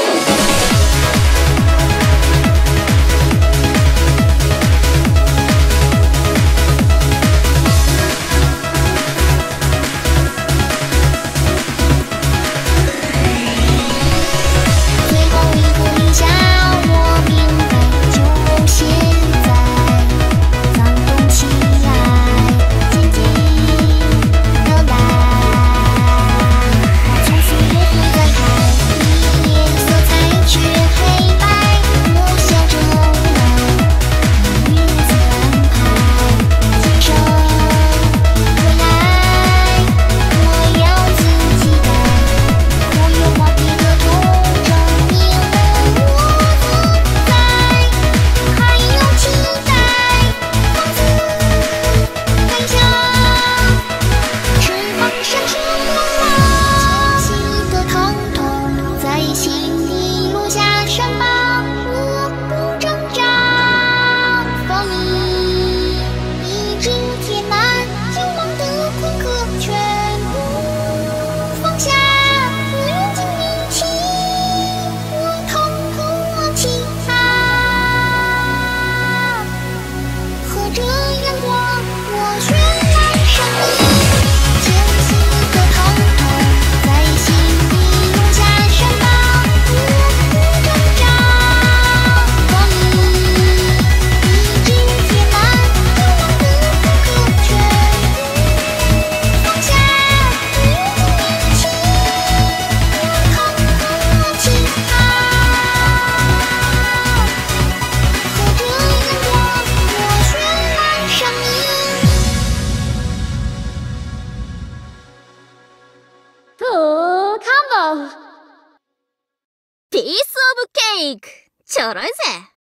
Whoa. ピースオブケークちょろいぜ。